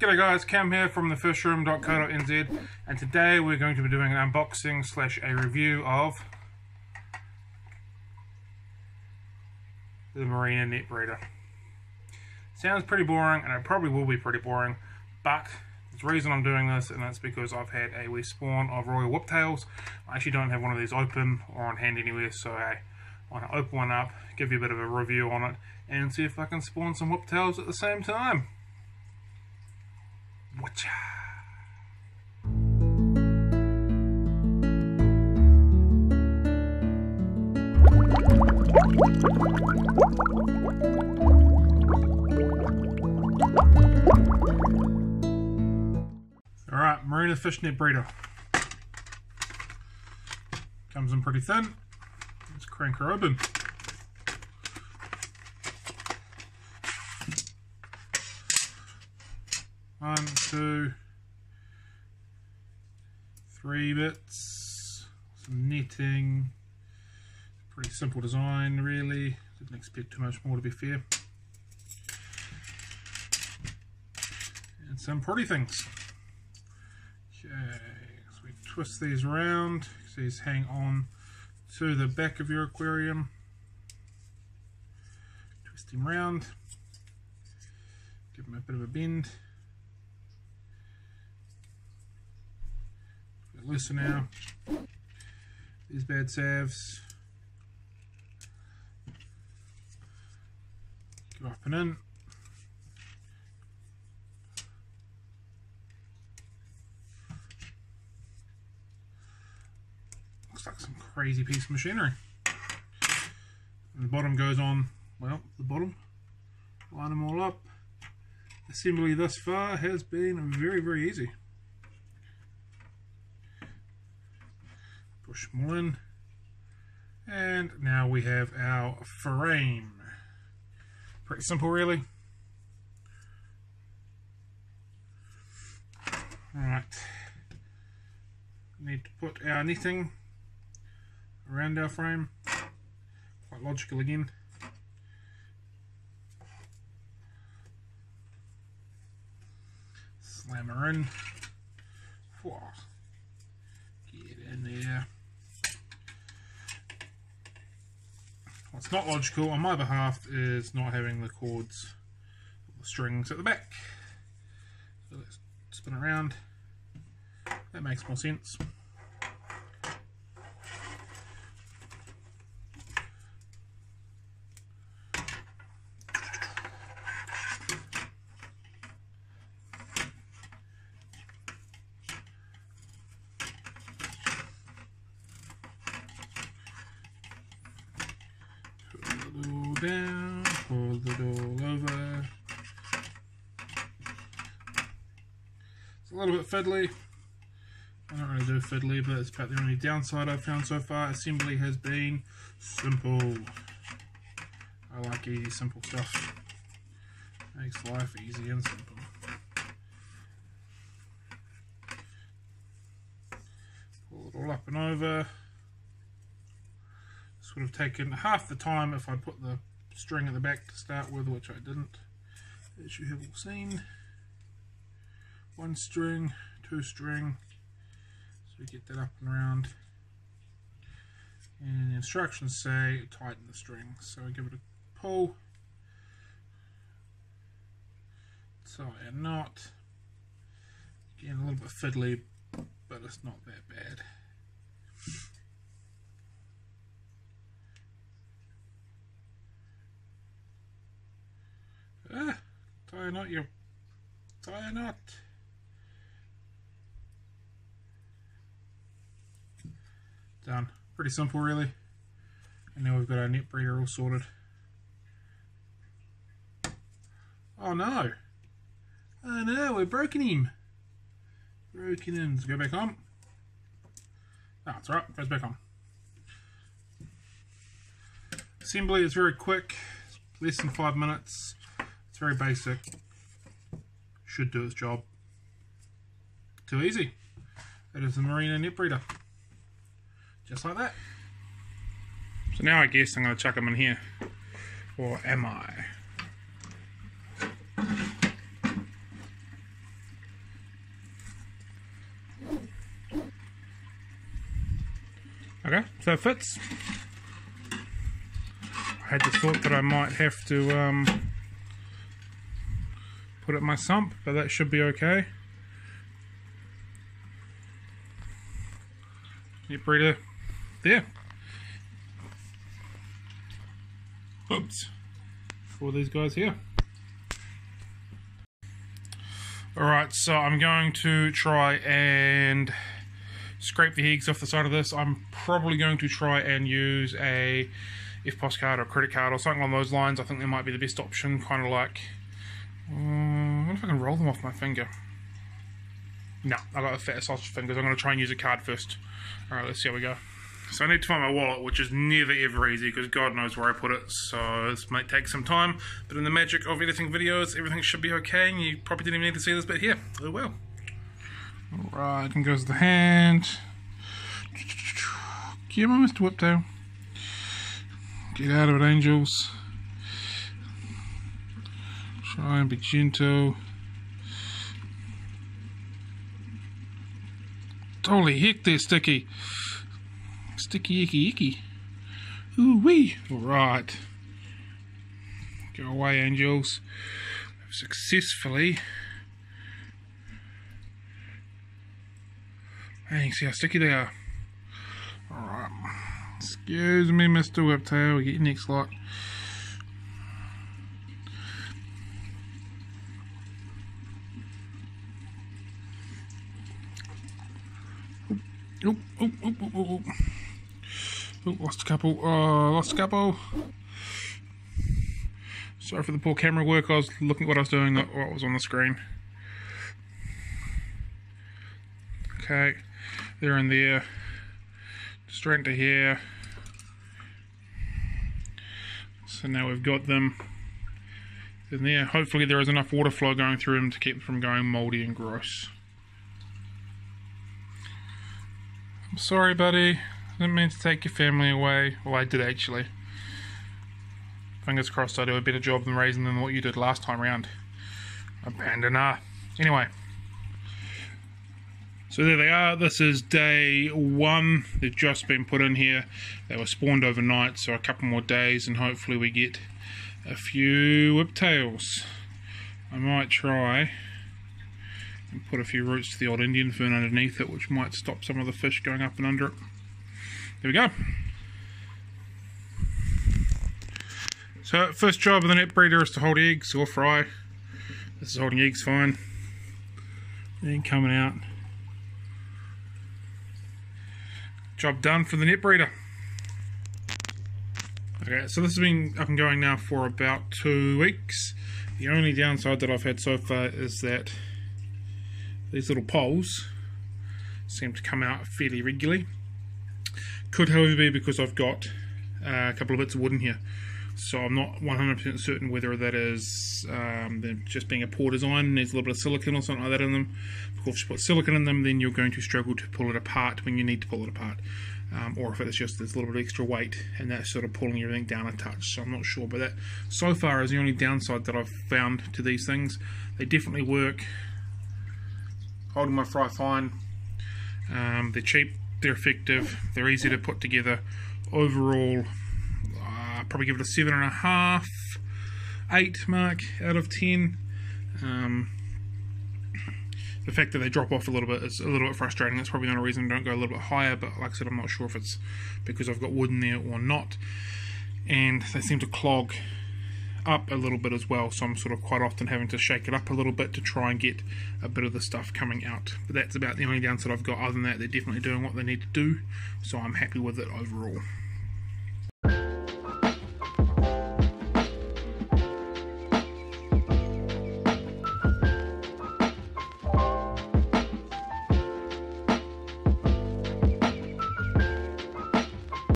G'day guys, Cam here from thefishroom.co.nz and today we're going to be doing an unboxing slash a review of the Marina Net Breeder. Sounds pretty boring and it probably will be pretty boring, but a reason I'm doing this and that's because I've had a wee spawn of Royal Whiptails. I actually don't have one of these open or on hand anywhere so I want to open one up, give you a bit of a review on it and see if I can spawn some Whiptails at the same time. Watcha. Alright, Marina Fishnet Breeder. Comes in pretty thin. Let's crank her open. One, two, three bits, some netting, pretty simple design really, didn't expect too much more to be fair. And some pretty things. Okay, so we twist these around, these hang on to the back of your aquarium. Twist him round, give him a bit of a bend. Looser now. These bad salves. Go and in. Looks like some crazy piece of machinery. And the bottom goes on, well, the bottom. Line them all up. Assembly thus far has been very, very easy. Push. And now we have our frame. Pretty simple, really. Alright. Need to put our netting around our frame. Quite logical again. Slam her in. Get in there. What's not logical on my behalf is not having the cords, the strings at the back. So let's spin around. That makes more sense. Down, pull the all over. It's a little bit fiddly. I don't really do fiddly, but it's about the only downside I've found so far. Assembly has been simple. I like easy, simple stuff. Makes life easy and simple. Pull it all up and over This would have taken half the time if I put the string at the back to start with, which I didn't, as you have all seen. One string, two string, so we get that up and around. And the instructions say tighten the string, so I give it a pull, tie a knot. Again, a little bit fiddly, but it's not that bad. Ah, tie a knot, you tie a knot. Done. Pretty simple, really. And now we've got our net breeder all sorted. Oh no! Oh no, we've broken him! Broken him. Let's go back on. Ah, that's right, goes back on. Assembly is very quick, less than five minutes. It's very basic. Should do its job. Too easy. It is a marina net breeder. Just like that. So now I guess I'm going to chuck them in here. Or am I? Okay, so it fits. I had the thought that I might have to um, put in my sump, but that should be okay. Net breeder there. Oops. For these guys here. Alright, so I'm going to try and scrape the eggs off the side of this. I'm probably going to try and use a EFTPOS card or credit card or something along those lines. I think that might be the best option, kind of like... Um, what if I can roll them off my finger? No, I've got a fat sausage fingers. I'm going to try and use a card first. Alright, let's see how we go. So I need to find my wallet, which is never ever easy because God knows where I put it. So this might take some time, but in the magic of editing videos, everything should be okay. And you probably didn't even need to see this bit here. Oh well. Alright, and goes the hand. Come on, Mr. Whiptail. Get out of it, angels. Try and be gentle. Holy heck, they're sticky. Sticky, icky, icky. Ooh wee. Right. Go away, angels. Successfully. Hey, see how sticky they are. Alright. Excuse me, Mr. Whiptail. We get your next lot. Oh, oh, oh, oh, oh, oh. Lost a couple. Oh, lost a couple. Sorry for the poor camera work. I was looking at what I was doing, what was on the screen. Okay, they're in there. Straight into here. So now we've got them in there. Hopefully there is enough water flow going through them to keep them from going mouldy and gross. I'm sorry, buddy. Didn't mean to take your family away. Well, I did actually. Fingers crossed I do a better job than raising than what you did last time around. Abandoner. Anyway. So there they are. This is day one. They've just been put in here. They were spawned overnight, so a couple more days, and hopefully we get a few whiptails. I might try and put a few roots to the old Indian fern underneath it, which might stop some of the fish going up and under it. There we go. So first job of the net breeder is to hold eggs or fry. This is holding eggs fine. Then coming out. Job done for the net breeder. Okay, so this has been up and going now for about two weeks. The only downside that I've had so far is that these little poles seem to come out fairly regularly. Could, however, be because I've got uh, a couple of bits of wood in here. So I'm not 100% certain whether that is um, just being a poor design, there's a little bit of silicon or something like that in them. Of course, if you put silicon in them, then you're going to struggle to pull it apart when you need to pull it apart. Um, or if it's just there's a little bit of extra weight and that's sort of pulling everything down a touch. So I'm not sure, but that so far is the only downside that I've found to these things. They definitely work. Holding my fry fine. Um, they're cheap they're effective, they're easy to put together. Overall, uh, probably give it a seven and a half, eight mark out of ten. Um, the fact that they drop off a little bit is a little bit frustrating. That's probably the only reason I don't go a little bit higher. But like I said, I'm not sure if it's because I've got wood in there or not. And they seem to clog up a little bit as well, so I'm sort of quite often having to shake it up a little bit to try and get a bit of the stuff coming out. But that's about the only downside I've got. Other than that, they're definitely doing what they need to do, so I'm happy with it overall.